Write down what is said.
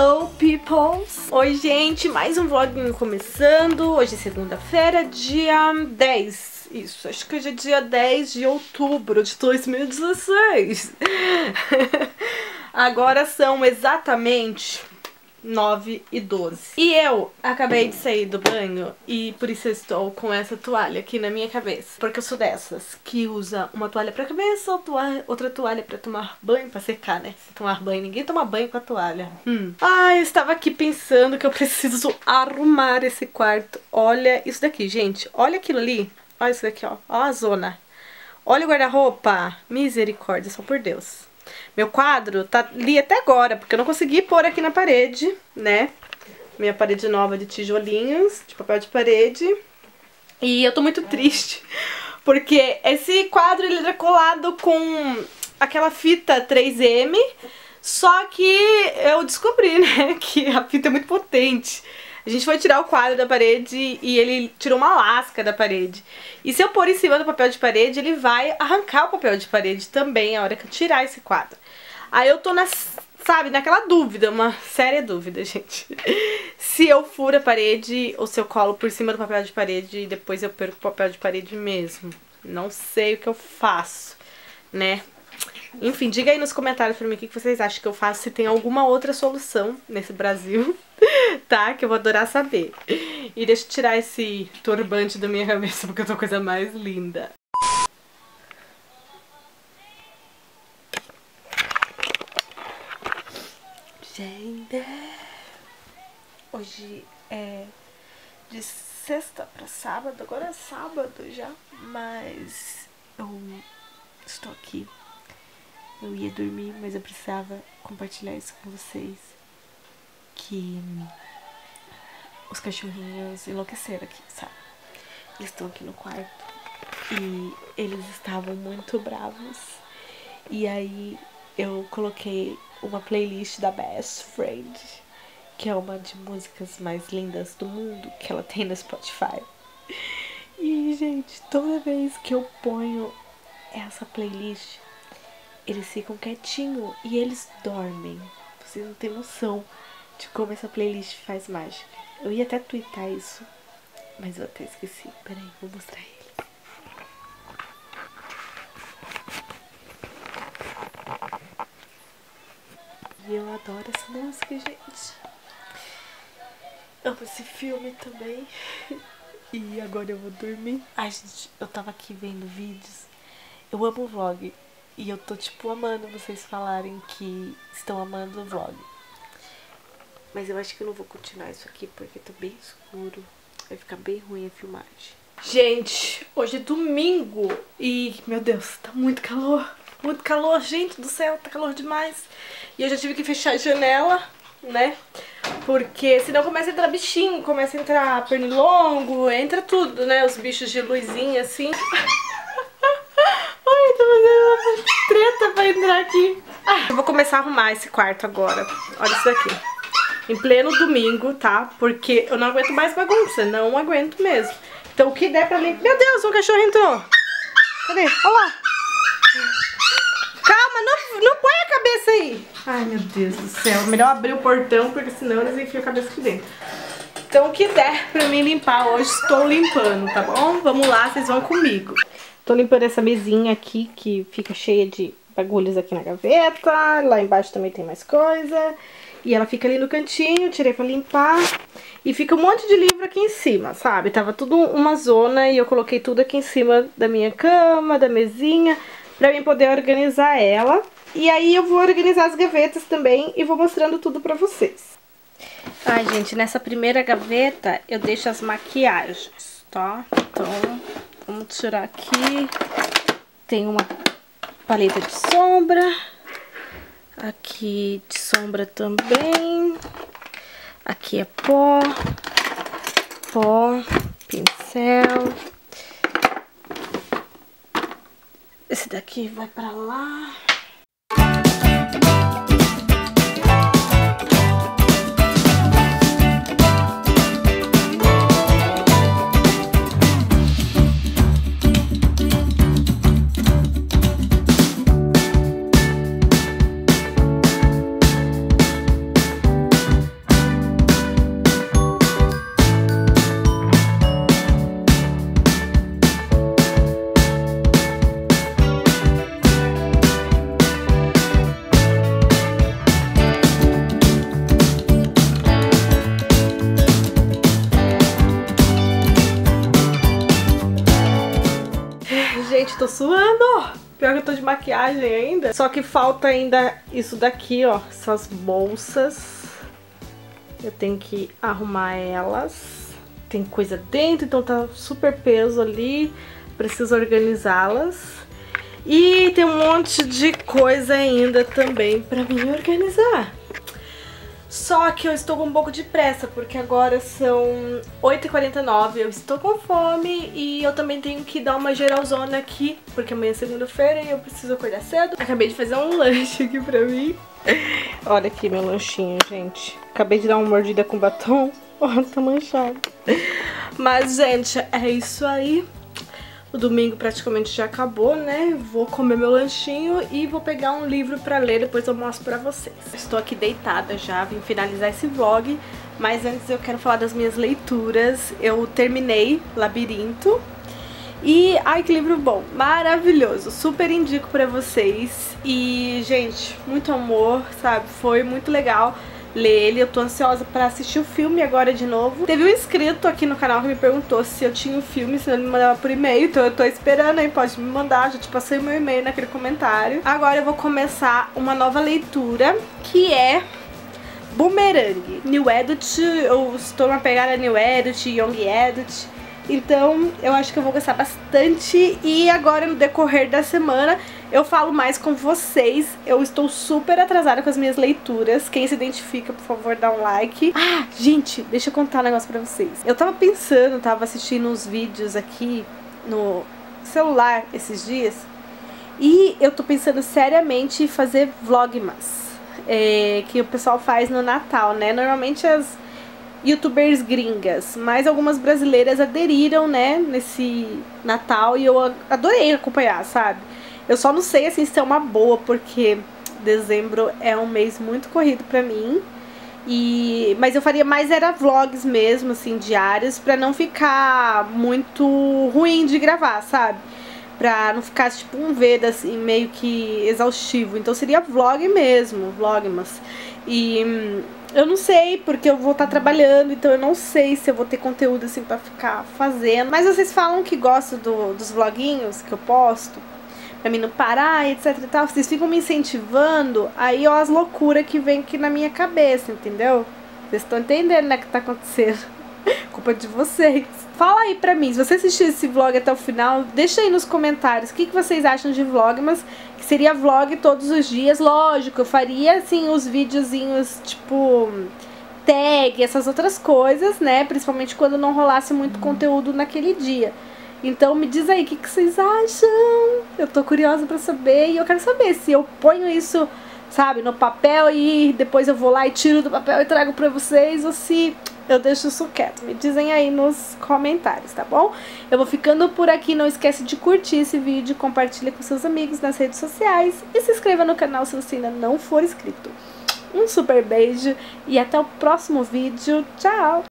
Hello, peoples! Oi, gente, mais um vlog começando. Hoje é segunda-feira, dia 10. Isso, acho que hoje é dia 10 de outubro de 2016. Agora são exatamente 9 e 12. E eu acabei de sair do banho e por isso eu estou com essa toalha aqui na minha cabeça. Porque eu sou dessas que usa uma toalha pra cabeça, outra- toalha pra tomar banho, pra secar, né? Se tomar banho, ninguém toma banho com a toalha. Hum. Ah, eu estava aqui pensando que eu preciso arrumar esse quarto. Olha isso daqui, gente. Olha aquilo ali. Olha isso daqui, ó. Olha a zona. Olha o guarda-roupa. Misericórdia, só por Deus. Meu quadro tá ali até agora, porque eu não consegui pôr aqui na parede, né? Minha parede nova de tijolinhos, de papel de parede. E eu tô muito triste, porque esse quadro ele era colado com aquela fita 3M, só que eu descobri, né, que a fita é muito potente. A gente foi tirar o quadro da parede e ele tirou uma lasca da parede. E se eu pôr em cima do papel de parede, ele vai arrancar o papel de parede também a hora que eu tirar esse quadro. Aí eu tô na, sabe, naquela dúvida, uma séria dúvida, gente. Se eu furo a parede ou se eu colo por cima do papel de parede e depois eu perco o papel de parede mesmo. Não sei o que eu faço, né? Enfim, diga aí nos comentários pra mim o que vocês acham que eu faço, se tem alguma outra solução nesse Brasil, tá? Que eu vou adorar saber. E deixa eu tirar esse turbante da minha cabeça, porque eu tô coisa mais linda. Gente, hoje é de sexta pra sábado, agora é sábado já, mas eu estou aqui. Eu ia dormir, mas eu precisava compartilhar isso com vocês. Que os cachorrinhos enlouqueceram aqui, sabe? Eles estão aqui no quarto e eles estavam muito bravos. E aí eu coloquei uma playlist da Best Friend, que é uma de músicas mais lindas do mundo que ela tem no Spotify. E, gente, toda vez que eu ponho essa playlist, eles ficam quietinhos e eles dormem. Vocês não têm noção de como essa playlist faz mágica. Eu ia até twittar isso, mas eu até esqueci. Peraí, vou mostrar ele. E eu adoro essa música, gente. Amo esse filme também. E agora eu vou dormir. Ai, gente, eu tava aqui vendo vídeos. Eu amo vlog. E eu tô, tipo, amando vocês falarem que estão amando o vlog. Mas eu acho que eu não vou continuar isso aqui porque tá bem escuro. Vai ficar bem ruim a filmagem. Gente, hoje é domingo e, meu Deus, tá muito calor. Muito calor, gente do céu, tá calor demais. E eu já tive que fechar a janela, né? Porque senão começa a entrar bichinho, começa a entrar pernilongo, entra tudo, né? Os bichos de luzinha assim. Treta pra entrar aqui. Ah, eu vou começar a arrumar esse quarto agora. Olha isso daqui. Em pleno domingo, tá? Porque eu não aguento mais bagunça. Não aguento mesmo. Então o que der pra limpar... Meu Deus, um cachorro entrou. Cadê? Olha lá. Calma, não, não põe a cabeça aí. Ai, meu Deus do céu. Melhor abrir o portão, porque senão eles enfiam a cabeça aqui dentro. Então o que der pra mim limpar hoje, estou limpando, tá bom? Vamos lá, vocês vão comigo. Tô limpando essa mesinha aqui, que fica cheia de bagulhos aqui na gaveta. Lá embaixo também tem mais coisa. E ela fica ali no cantinho, tirei pra limpar. E fica um monte de livro aqui em cima, sabe? Tava tudo uma zona e eu coloquei tudo aqui em cima da minha cama, da mesinha, pra mim poder organizar ela. E aí eu vou organizar as gavetas também e vou mostrando tudo pra vocês. Ai, gente, nessa primeira gaveta eu deixo as maquiagens, tá? Então, vamos tirar aqui. Tem uma paleta de sombra. Aqui de sombra também. Aqui é pó. Pó, pincel. Esse daqui vai pra lá. Tô suando! Pior que eu tô de maquiagem ainda. Só que falta ainda isso daqui, ó. Essas bolsas. Eu tenho que arrumar elas. Tem coisa dentro, então tá super peso ali. Preciso organizá-las. E tem um monte de coisa ainda também pra me organizar. Só que eu estou com um pouco de pressa, porque agora são 8h49, eu estou com fome e eu também tenho que dar uma geralzona aqui, porque amanhã é segunda-feira e eu preciso acordar cedo. Acabei de fazer um lanche aqui pra mim. Olha aqui meu lanchinho, gente. Acabei de dar uma mordida com batom. Ó, tá manchado. Mas, gente, é isso aí. O domingo praticamente já acabou, né? Vou comer meu lanchinho e vou pegar um livro pra ler, depois eu mostro pra vocês. Estou aqui deitada já, vim finalizar esse vlog, mas antes eu quero falar das minhas leituras. Eu terminei Labirinto e, ai que livro bom, maravilhoso, super indico pra vocês. E, gente, muito amor, sabe? Foi muito legal ler ele. Eu tô ansiosa pra assistir o filme agora de novo. Teve um inscrito aqui no canal que me perguntou se eu tinha o um filme, se ele me mandava por e-mail. Então eu tô esperando aí, pode me mandar. Já te passei o meu e-mail naquele comentário. Agora eu vou começar uma nova leitura que é Boomerang. New Edit, eu estou na pegada New Edit, Young Edit. Então eu acho que eu vou gostar bastante e agora no decorrer da semana eu falo mais com vocês. Eu estou super atrasada com as minhas leituras. Quem se identifica, por favor, dá um like. Ah, gente, deixa eu contar um negócio pra vocês. Eu tava pensando, tava assistindo uns vídeos aqui no celular esses dias e eu tô pensando seriamente em fazer vlogmas. É, que o pessoal faz no Natal, né? Normalmente as youtubers gringas, mas algumas brasileiras aderiram, né, nesse Natal e eu adorei acompanhar, sabe? Eu só não sei assim se é uma boa, porque dezembro é um mês muito corrido pra mim. E mas eu faria mais era vlogs mesmo, assim, diários, pra não ficar muito ruim de gravar, sabe? Pra não ficar tipo um Veda assim, meio que exaustivo. Então seria vlog mesmo, vlogmas. E hum, eu não sei, porque eu vou estar tá trabalhando, então eu não sei se eu vou ter conteúdo assim pra ficar fazendo. Mas vocês falam que gostam do, dos vloguinhos que eu posto, pra mim não parar, etc e tal. Vocês ficam me incentivando, aí ó as loucuras que vem aqui na minha cabeça, entendeu? Vocês estão entendendo, né, o que tá acontecendo. Culpa de vocês. Fala aí pra mim, se você assistiu esse vlog até o final, deixa aí nos comentários o que, que vocês acham de vlogmas, que seria vlog todos os dias. Lógico, eu faria, assim, os videozinhos, tipo, tag, essas outras coisas, né? Principalmente quando não rolasse muito conteúdo naquele dia. Então me diz aí o que, que vocês acham. Eu tô curiosa pra saber e eu quero saber se eu ponho isso, sabe, no papel e depois eu vou lá e tiro do papel e trago pra vocês ou se eu deixo isso quieto. Me dizem aí nos comentários, tá bom? Eu vou ficando por aqui. Não esquece de curtir esse vídeo, compartilha com seus amigos nas redes sociais e se inscreva no canal se você ainda não for inscrito. Um super beijo e até o próximo vídeo. Tchau!